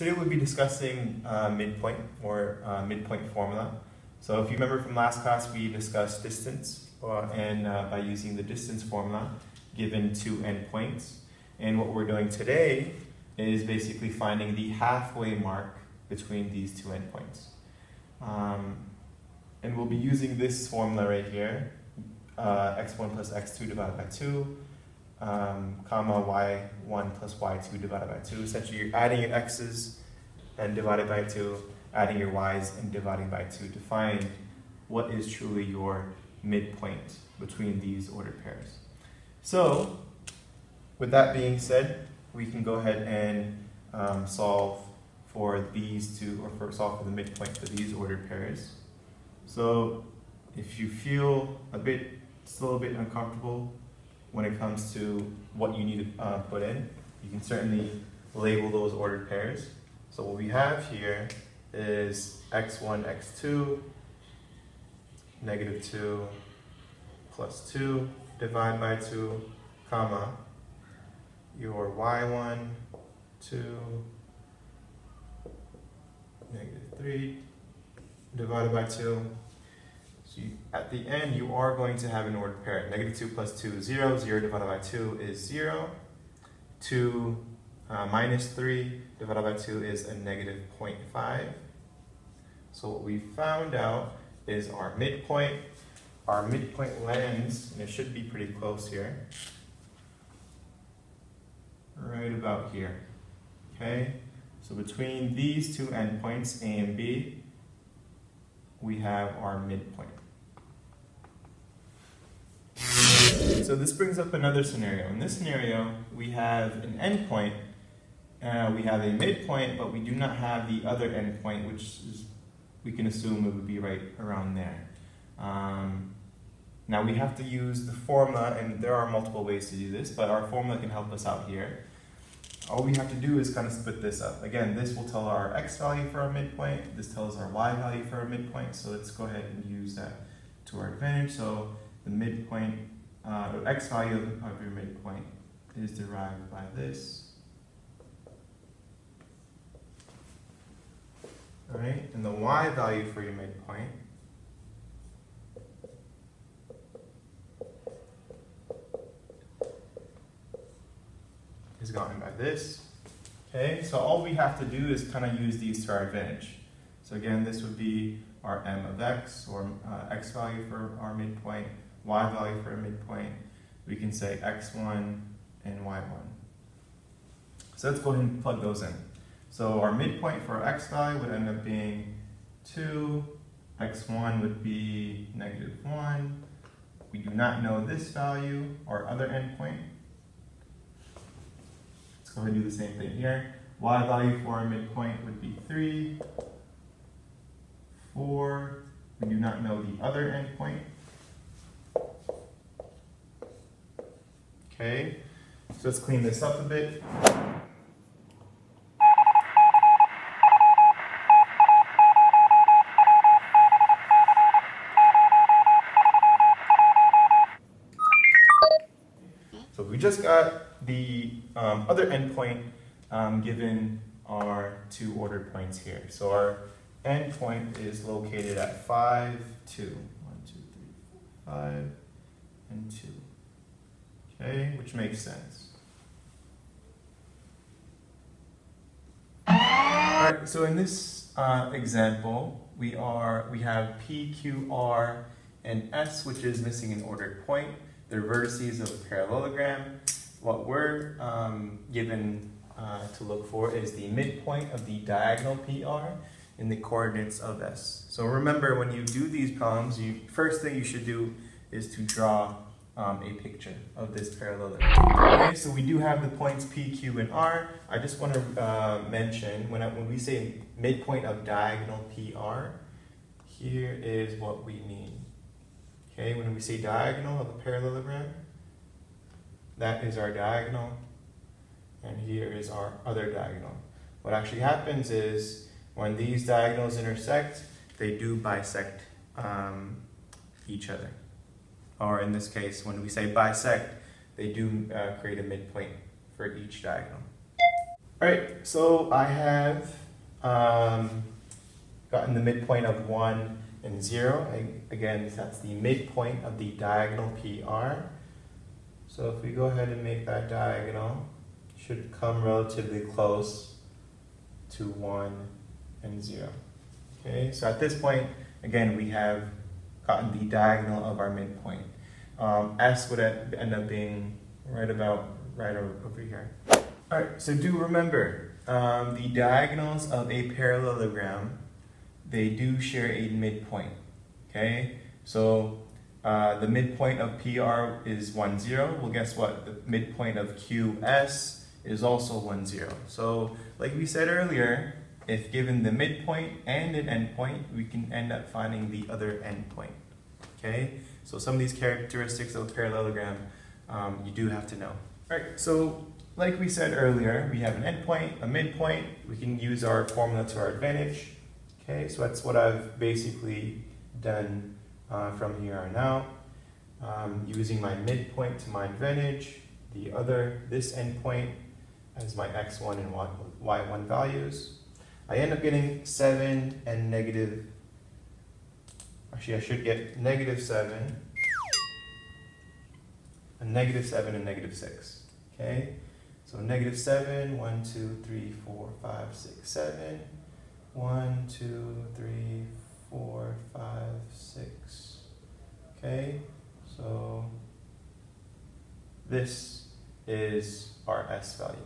today we'll be discussing uh, midpoint or uh, midpoint formula. So if you remember from last class, we discussed distance uh, and uh, by using the distance formula given two endpoints. And what we're doing today is basically finding the halfway mark between these two endpoints. Um, and we'll be using this formula right here, uh, x1 plus x2 divided by 2, um, comma y1 plus y2 divided by 2. Essentially, you're adding your x's and divided by 2, adding your y's and dividing by 2 to find what is truly your midpoint between these ordered pairs. So, with that being said, we can go ahead and um, solve for these two, or for solve for the midpoint for these ordered pairs. So, if you feel a bit, still a bit uncomfortable when it comes to what you need to uh, put in. You can certainly label those ordered pairs. So what we have here is x1, x2, negative 2, plus 2, divide by 2, comma, your y1, 2, negative 3, divided by 2, so you, at the end, you are going to have an ordered pair. Negative 2 plus 2 is 0. 0 divided by 2 is 0. 2 uh, minus 3 divided by 2 is a negative 0.5. So what we found out is our midpoint. Our midpoint lands, and it should be pretty close here, right about here. Okay? So between these two endpoints, A and B, we have our midpoint. So this brings up another scenario. In this scenario, we have an endpoint, uh, we have a midpoint, but we do not have the other endpoint, which is, we can assume it would be right around there. Um, now we have to use the formula, and there are multiple ways to do this, but our formula can help us out here. All we have to do is kind of split this up. Again, this will tell our x value for our midpoint, this tells our y value for our midpoint, so let's go ahead and use that to our advantage. So the midpoint uh, x value of your midpoint is derived by this. All right, and the y value for your midpoint is gotten by this. Okay, so all we have to do is kind of use these to our advantage. So again, this would be our m of x, or uh, x value for our midpoint, y value for a midpoint, we can say x1 and y1. So let's go ahead and plug those in. So our midpoint for our x value would end up being 2, x1 would be negative 1. We do not know this value, our other endpoint. Let's go ahead and do the same thing here. y value for our midpoint would be 3, 4. We do not know the other endpoint. Okay, so let's clean this up a bit. So we just got the um, other endpoint um, given our two ordered points here. So our endpoint is located at 5, 2. 1, 2, 3, 4, 5, and 2 okay, which makes sense. All right, so in this uh, example, we are we have P, Q, R, and S, which is missing an ordered point. They're vertices of a parallelogram. What we're um, given uh, to look for is the midpoint of the diagonal PR in the coordinates of S. So remember, when you do these problems, you first thing you should do is to draw um, a picture of this parallelogram. Okay, so we do have the points P, Q, and R. I just want to uh, mention, when, I, when we say midpoint of diagonal PR, here is what we mean. Okay, when we say diagonal of a parallelogram, that is our diagonal, and here is our other diagonal. What actually happens is, when these diagonals intersect, they do bisect um, each other or in this case, when we say bisect, they do uh, create a midpoint for each diagonal. All right, so I have um, gotten the midpoint of 1 and 0. I, again, that's the midpoint of the diagonal PR. So if we go ahead and make that diagonal, should come relatively close to 1 and 0. Okay, so at this point, again, we have gotten the diagonal of our midpoint. Um, S would end up being right about right over here. All right, so do remember, um, the diagonals of a parallelogram, they do share a midpoint, okay? So uh, the midpoint of PR is 1, 0. Well, guess what? The midpoint of QS is also 1, 0. So like we said earlier, if given the midpoint and an endpoint, we can end up finding the other endpoint, okay? So some of these characteristics of a parallelogram, um, you do have to know. All right, so like we said earlier, we have an endpoint, a midpoint. We can use our formula to our advantage. Okay, so that's what I've basically done uh, from here on out. Um, using my midpoint to my advantage, the other, this endpoint as my x1 and y1 values. I end up getting 7 and negative, actually I should get negative 7, a negative 7 and negative 6. Okay, so negative 7, 1, 2, 3, 4, 5, 6, 7. 1, 2, 3, 4, 5, 6. Okay, so this is our S value.